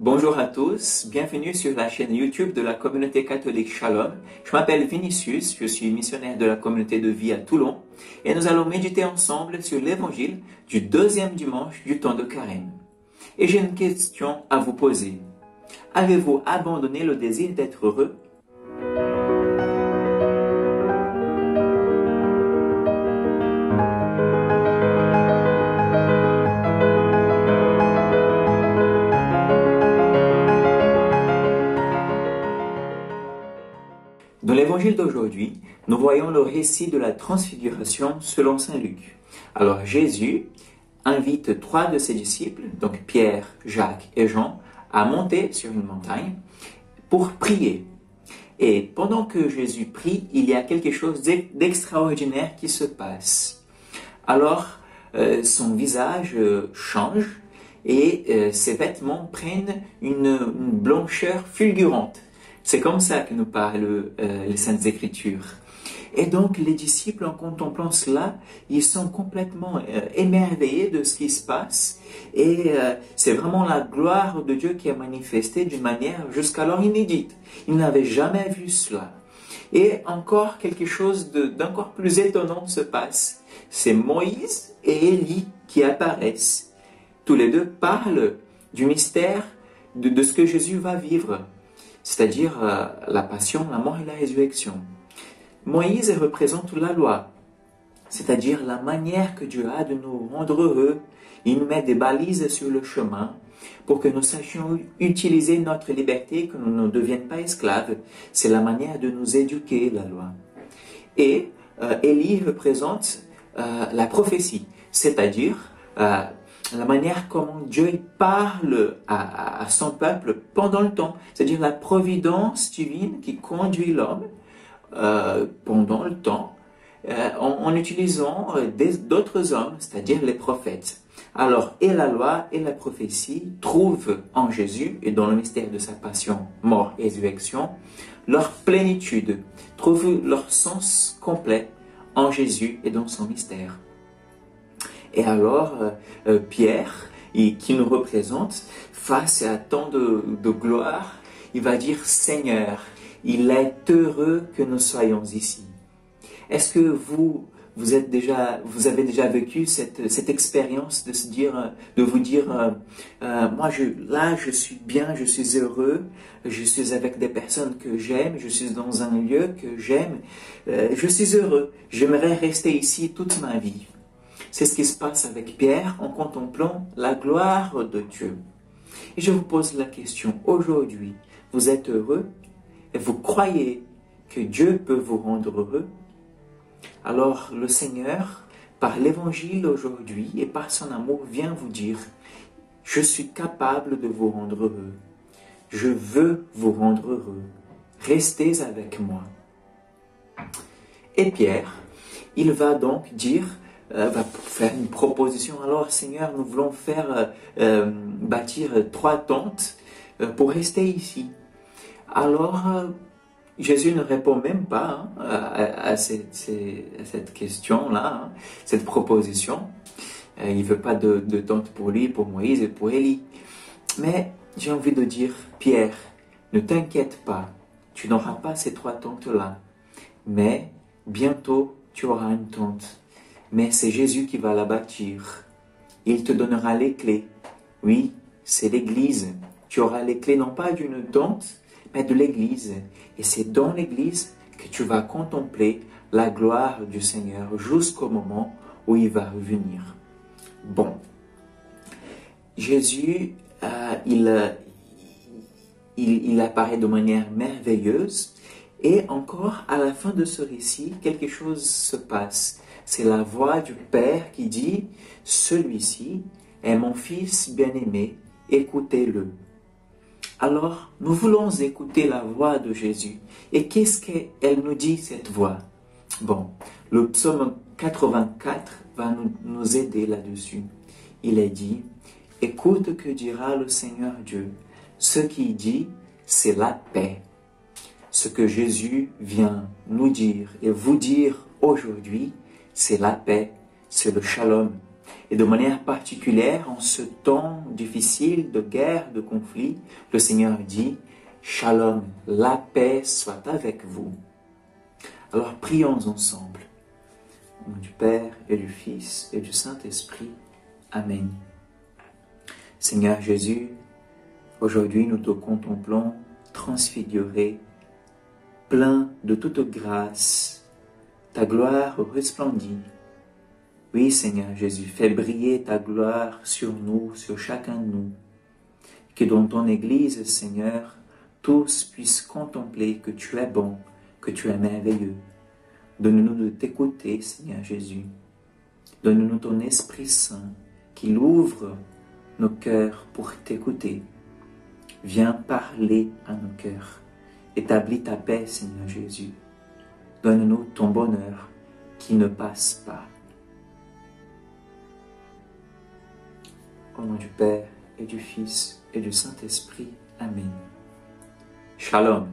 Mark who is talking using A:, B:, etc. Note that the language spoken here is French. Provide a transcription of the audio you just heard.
A: Bonjour à tous, bienvenue sur la chaîne YouTube de la communauté catholique Shalom. Je m'appelle Vinicius, je suis missionnaire de la communauté de vie à Toulon et nous allons méditer ensemble sur l'évangile du deuxième dimanche du temps de carême. Et j'ai une question à vous poser. Avez-vous abandonné le désir d'être heureux? Dans l'évangile d'aujourd'hui, nous voyons le récit de la transfiguration selon Saint Luc. Alors Jésus invite trois de ses disciples, donc Pierre, Jacques et Jean, à monter sur une montagne pour prier. Et pendant que Jésus prie, il y a quelque chose d'extraordinaire qui se passe. Alors euh, son visage euh, change et euh, ses vêtements prennent une, une blancheur fulgurante. C'est comme ça que nous parlent euh, les Saintes Écritures. Et donc les disciples, en contemplant cela, ils sont complètement euh, émerveillés de ce qui se passe. Et euh, c'est vraiment la gloire de Dieu qui est manifestée d'une manière jusqu'alors inédite. Ils n'avaient jamais vu cela. Et encore quelque chose d'encore plus étonnant se passe. C'est Moïse et Élie qui apparaissent. Tous les deux parlent du mystère de, de ce que Jésus va vivre c'est-à-dire euh, la passion, la mort et la résurrection. Moïse représente la loi, c'est-à-dire la manière que Dieu a de nous rendre heureux. Il met des balises sur le chemin pour que nous sachions utiliser notre liberté, que nous ne devions pas esclaves. C'est la manière de nous éduquer, la loi. Et euh, Élie représente euh, la prophétie, c'est-à-dire la manière comment Dieu parle à, son peuple pendant le temps, c'est-à-dire la providence divine qui conduit l'homme euh, pendant le temps euh, en, utilisant euh, d'autres hommes, c'est-à-dire les prophètes. Alors, et la loi et la prophétie trouvent en Jésus et dans le mystère de sa passion, mort et résurrection leur plénitude, trouvent leur sens complet en Jésus et dans son mystère. Et alors, euh, euh, Pierre, qui nous représente, face à tant de, gloire, il va dire Seigneur, il est heureux que nous soyons ici. Est-ce que vous, vous êtes déjà, vous avez déjà vécu cette, cette expérience de se dire, de vous dire, euh, moi là je suis bien, je suis heureux, je suis avec des personnes que j'aime, je suis dans un lieu que j'aime, je suis heureux, j'aimerais rester ici toute ma vie. C'est ce qui se passe avec Pierre en contemplant la gloire de Dieu. Et je vous pose la question aujourd'hui, vous êtes heureux? Et vous croyez que Dieu peut vous rendre heureux? Alors le Seigneur, par l'évangile aujourd'hui et par son amour, vient vous dire, je suis capable de vous rendre heureux. Je veux vous rendre heureux. Restez avec moi. Et Pierre, il va donc dire, euh, va faire une proposition. Alors, Seigneur, nous voulons faire euh, euh, bâtir trois tentes pour rester ici. Alors, Jésus ne répond même pas hein, à, cette, question-là, hein, cette proposition. il ne veut pas de, de tente pour lui, pour Moïse et pour Élie. Mais j'ai envie de dire, Pierre, ne t'inquiète pas, tu n'auras pas ces trois tentes-là. Mais bientôt, tu auras une tente mais c'est Jésus qui va la bâtir. Il te donnera les clés. Oui, c'est l'Église. Tu auras les clés non pas d'une tente, mais de l'Église. Et c'est dans l'Église que tu vas contempler la gloire du Seigneur jusqu'au moment où il va revenir. Bon, Jésus, euh, il, il, il apparaît de manière merveilleuse et encore à la fin de ce récit, quelque chose se passe. C'est la voix du Père qui dit, celui-ci est mon Fils bien-aimé, écoutez-le. Alors, nous voulons écouter la voix de Jésus. Et qu'est-ce qu'elle nous dit, cette voix? Bon, le psaume 84 va nous, aider là-dessus. Il est dit, écoute que dira le Seigneur Dieu. Ce qu'il dit, c'est la paix. Ce que Jésus vient nous dire et vous dire aujourd'hui, c'est la paix, c'est le shalom. Et de manière particulière, en ce temps difficile de guerre, de conflit, le Seigneur dit, Shalom, la paix soit avec vous. Alors prions ensemble. Au nom du Père et du Fils et du Saint-Esprit. Amen. Seigneur Jésus, aujourd'hui nous te contemplons transfiguré, plein de toute grâce. Ta gloire resplendit. Oui, Seigneur Jésus, fais briller ta gloire sur nous, sur chacun de nous. Que dans ton Église, Seigneur, tous puissent contempler que tu es bon, que tu es merveilleux. Donne-nous de t'écouter, Seigneur Jésus. Donne-nous ton Esprit Saint qui ouvre nos cœurs pour t'écouter. Viens parler à nos cœurs. Établis ta paix, Seigneur Jésus. Donne-nous ton bonheur qui ne passe pas. Au nom du Père et du Fils et du Saint-Esprit. Amen. Shalom.